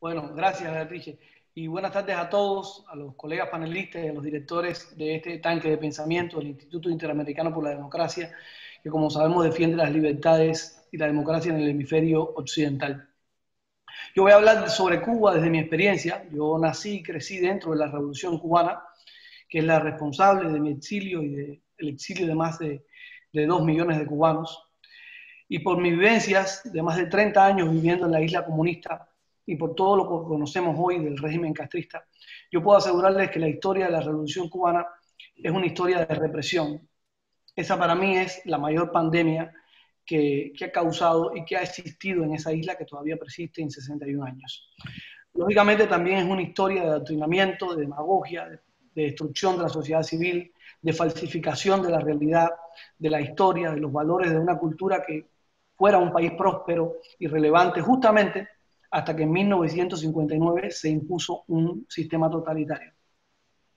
Bueno, gracias Beatriz. Y buenas tardes a todos, a los colegas panelistas y a los directores de este tanque de pensamiento del Instituto Interamericano por la Democracia, que como sabemos defiende las libertades y la democracia en el hemisferio occidental. Yo voy a hablar sobre Cuba desde mi experiencia. Yo nací y crecí dentro de la Revolución Cubana, que es la responsable de mi exilio y del exilio de más de, de dos millones de cubanos. Y por mis vivencias de más de 30 años viviendo en la isla comunista, y por todo lo que conocemos hoy del régimen castrista, yo puedo asegurarles que la historia de la Revolución cubana es una historia de represión. Esa para mí es la mayor pandemia que, que, ha causado y que ha existido en esa isla que todavía persiste en 61 años. Lógicamente también es una historia de adoctrinamiento, de demagogia, de, de destrucción de la sociedad civil, de falsificación de la realidad, de la historia, de los valores de una cultura que fuera un país próspero y relevante justamente hasta que en 1959 se impuso un sistema totalitario.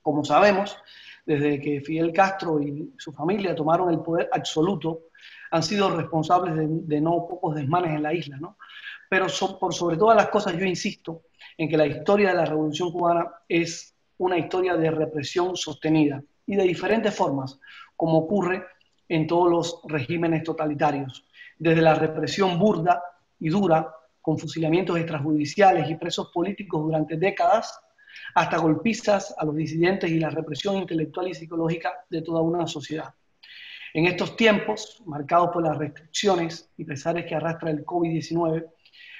Como sabemos, desde que Fidel Castro y su familia tomaron el poder absoluto, han sido responsables de, no pocos desmanes en la isla, ¿no? Pero so, por sobre todas las cosas yo insisto en que la historia de la Revolución Cubana es una historia de represión sostenida y de diferentes formas, como ocurre en todos los regímenes totalitarios, desde la represión burda y dura con fusilamientos extrajudiciales y presos políticos durante décadas, hasta golpizas a los disidentes y la represión intelectual y psicológica de toda una sociedad. En estos tiempos, marcados por las restricciones y pesares que arrastra el COVID-19,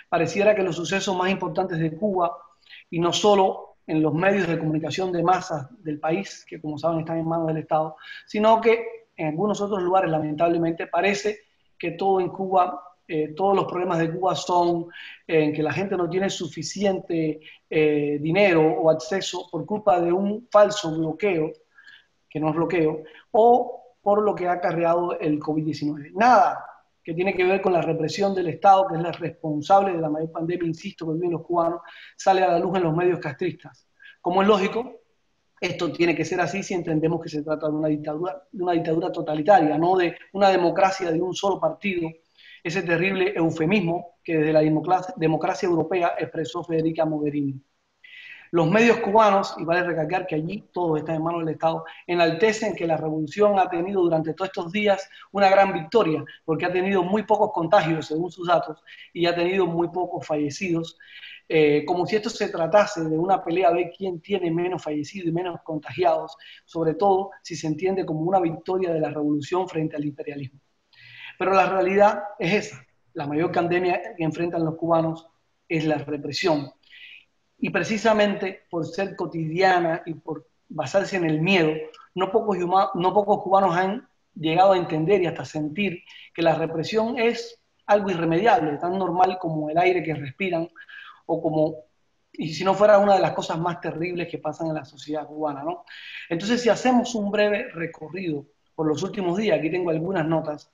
pareciera que los sucesos más importantes de Cuba, y no solo en los medios de comunicación de masas del país, que como saben están en manos del Estado, sino que en algunos otros lugares, lamentablemente, parece que todo en Cuba eh, todos los problemas de Cuba son en que la gente no tiene suficiente eh, dinero o acceso por culpa de un falso bloqueo, que no es bloqueo, o por lo que ha acarreado el COVID-19. Nada que tiene que ver con la represión del Estado, que es la responsable de la mayor pandemia, insisto, que viven los cubanos, sale a la luz en los medios castristas. Como es lógico, esto tiene que ser así si entendemos que se trata de una dictadura, de una dictadura totalitaria, no de una democracia de un solo partido ese terrible eufemismo que desde la democracia, europea expresó Federica Mogherini. Los medios cubanos, y vale recalcar que allí todo está en manos del Estado, enaltecen que la revolución ha tenido durante todos estos días una gran victoria, porque ha tenido muy pocos contagios, según sus datos, y ha tenido muy pocos fallecidos, eh, como si esto se tratase de una pelea de quién tiene menos fallecidos y menos contagiados, sobre todo si se entiende como una victoria de la revolución frente al imperialismo. Pero la realidad es esa. La mayor pandemia que enfrentan los cubanos es la represión. Y precisamente por ser cotidiana y por basarse en el miedo, no pocos, no pocos cubanos han llegado a entender y hasta sentir que la represión es algo irremediable, tan normal como el aire que respiran o como, y si no fuera una de las cosas más terribles que pasan en la sociedad cubana, ¿no? Entonces, si hacemos un breve recorrido por los últimos días, aquí tengo algunas notas,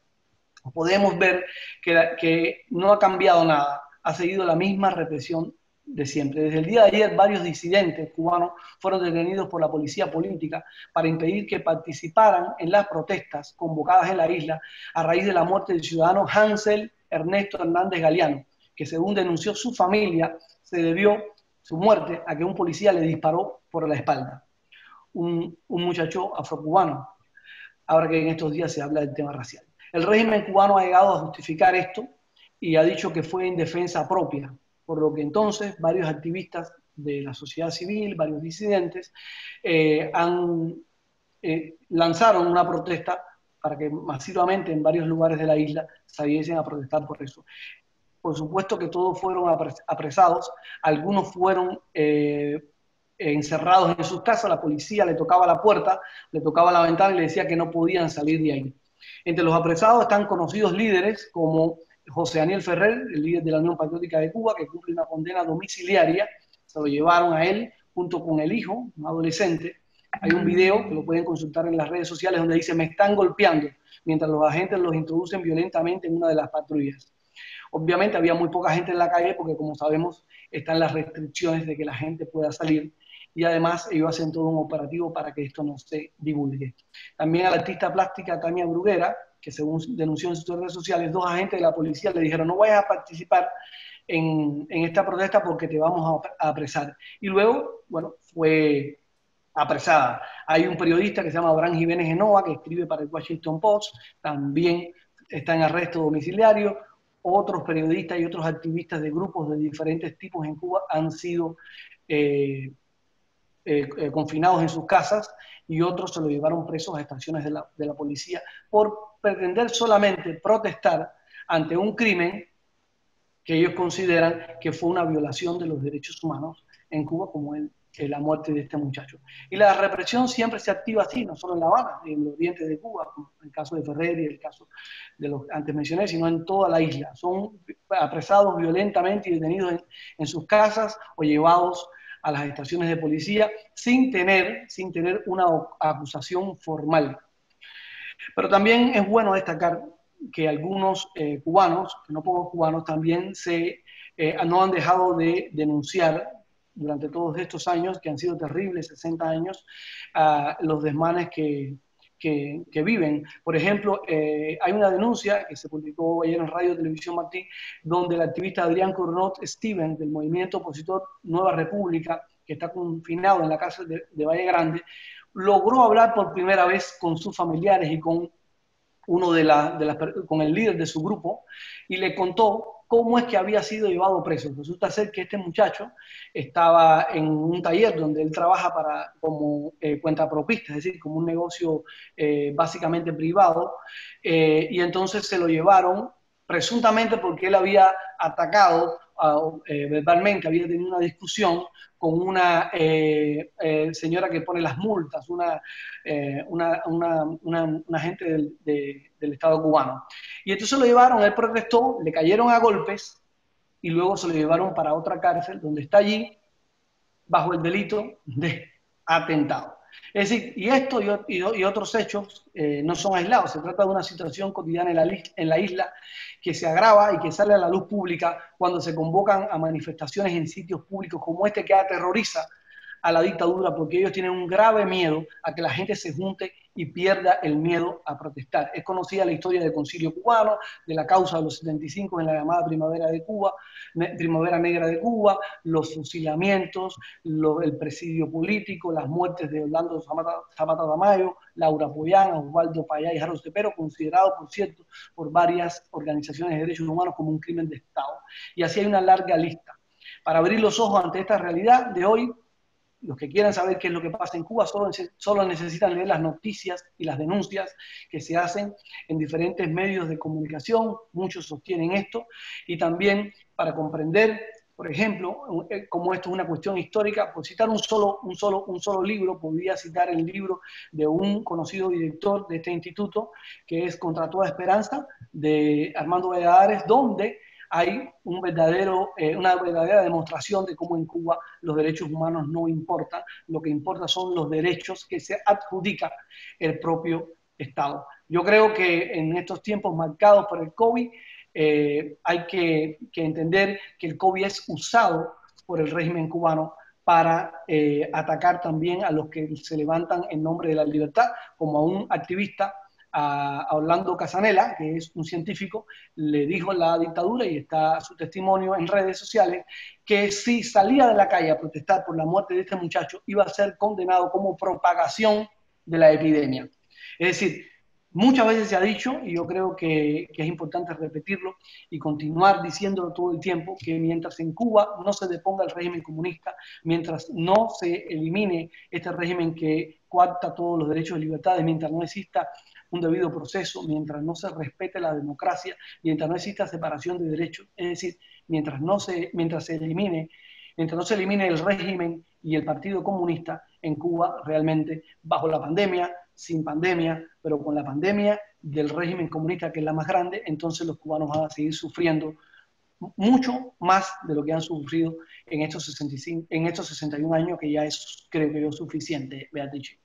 podemos ver que, no ha cambiado nada, ha seguido la misma represión de siempre. Desde el día de ayer, varios disidentes cubanos fueron detenidos por la policía política para impedir que participaran en las protestas convocadas en la isla a raíz de la muerte del ciudadano Hansel Ernesto Hernández Galeano, que según denunció su familia, se debió su muerte a que un policía le disparó por la espalda. Un, un muchacho afrocubano, ahora que en estos días se habla del tema racial. El régimen cubano ha llegado a justificar esto y ha dicho que fue en defensa propia, por lo que entonces varios activistas de la sociedad civil, varios disidentes, eh, han, eh, lanzaron una protesta para que masivamente en varios lugares de la isla saliesen a protestar por eso. Por supuesto que todos fueron apresados, algunos fueron eh, encerrados en sus casas, la policía le tocaba la puerta, le tocaba la ventana y le decía que no podían salir de ahí. Entre los apresados están conocidos líderes como José Daniel Ferrer, el líder de la Unión Patriótica de Cuba, que cumple una condena domiciliaria. Se lo llevaron a él junto con el hijo, un adolescente. Hay un video que lo pueden consultar en las redes sociales donde dice, me están golpeando, mientras los agentes los introducen violentamente en una de las patrullas. Obviamente había muy poca gente en la calle porque, como sabemos, están las restricciones de que la gente pueda salir y además ellos hacen todo un operativo para que esto no se divulgue. También a la artista plástica Tania Bruguera, que según denunció en sus redes sociales, dos agentes de la policía le dijeron no vayas a participar en, esta protesta porque te vamos a, apresar. Y luego, bueno, fue apresada. Hay un periodista que se llama Abraham Jiménez Genova, que escribe para el Washington Post, también está en arresto domiciliario. Otros periodistas y otros activistas de grupos de diferentes tipos en Cuba han sido eh, eh, eh, confinados en sus casas y otros se lo llevaron presos a estaciones de la, de la policía por pretender solamente protestar ante un crimen que ellos consideran que fue una violación de los derechos humanos en Cuba, como el, la muerte de este muchacho. Y la represión siempre se activa así, no solo en La Habana, en el oriente de Cuba, como el caso de Ferrer y el caso de los antes mencioné, sino en toda la isla. Son apresados violentamente y detenidos en, en sus casas o llevados a las estaciones de policía sin tener, sin tener una acusación formal. Pero también es bueno destacar que algunos eh, cubanos, que no pocos cubanos, también se, eh, no han dejado de denunciar durante todos estos años, que han sido terribles, 60 años, los desmanes que, que, viven. Por ejemplo, eh, hay una denuncia que se publicó ayer en Radio Televisión Martín, donde el activista Adrián Coronot Steven, del movimiento opositor Nueva República, que está confinado en la cárcel de, de Valle Grande, logró hablar por primera vez con sus familiares y con uno de, la, de con el líder de su grupo y le contó cómo es que había sido llevado preso. Resulta ser que este muchacho estaba en un taller donde él trabaja para, como eh, cuenta propista, es decir, como un negocio eh, básicamente privado, eh, y entonces se lo llevaron presuntamente porque él había atacado eh, verbalmente, había tenido una discusión con una señora que pone las multas, una, una, una, agente del, del, Estado cubano. Y entonces lo llevaron, él protestó, le cayeron a golpes y luego se lo llevaron para otra cárcel donde está allí bajo el delito de atentado. Es decir, y esto y, otros hechos eh, no son aislados, se trata de una situación cotidiana en la, en la isla que se agrava y que sale a la luz pública cuando se convocan a manifestaciones en sitios públicos como este que aterroriza a la dictadura porque ellos tienen un grave miedo a que la gente se junte y pierda el miedo a protestar. Es conocida la historia del concilio cubano, de la causa de los 75 en la llamada primavera de Cuba, primavera negra de Cuba, los fusilamientos, el presidio político, las muertes de Orlando Zapata, Zapata Damayo, Laura Poyán, Osvaldo Payá y Jaros Pero, considerado, por cierto, por varias organizaciones de derechos humanos como un crimen de Estado. Y así hay una larga lista. Para abrir los ojos ante esta realidad de hoy, los que quieran saber qué es lo que pasa en Cuba solo, solo, necesitan leer las noticias y las denuncias que se hacen en diferentes medios de comunicación, muchos sostienen esto, y también para comprender, por ejemplo, eh, como esto es una cuestión histórica, por citar un solo, un solo, un solo libro, podría citar el libro de un conocido director de este instituto, que es Contra toda esperanza, de Armando Valladares, donde hay un verdadero, eh, una verdadera demostración de cómo en Cuba los derechos humanos no importan, lo que importa son los derechos que se adjudica el propio Estado. Yo creo que en estos tiempos marcados por el COVID eh, hay que, entender que el COVID es usado por el régimen cubano para eh, atacar también a los que se levantan en nombre de la libertad, como a un activista a, Orlando Casanela, que es un científico, le dijo la dictadura, y está su testimonio en redes sociales, que si salía de la calle a protestar por la muerte de este muchacho, iba a ser condenado como propagación de la epidemia. Es decir, muchas veces se ha dicho, y yo creo que, que, es importante repetirlo y continuar diciéndolo todo el tiempo, que mientras en Cuba no se deponga el régimen comunista, mientras no se elimine este régimen que coarta todos los derechos y libertades, mientras no exista un debido proceso, mientras no se respete la democracia, mientras no exista separación de derechos, es decir, mientras no se, mientras se elimine, mientras no se elimine el régimen y el Partido Comunista en Cuba realmente bajo la pandemia, sin pandemia, pero con la pandemia del régimen comunista que es la más grande, entonces los cubanos van a seguir sufriendo mucho más de lo que han sufrido en estos, 65, en estos 61 años, que ya es, creo que yo, suficiente, Beatriz.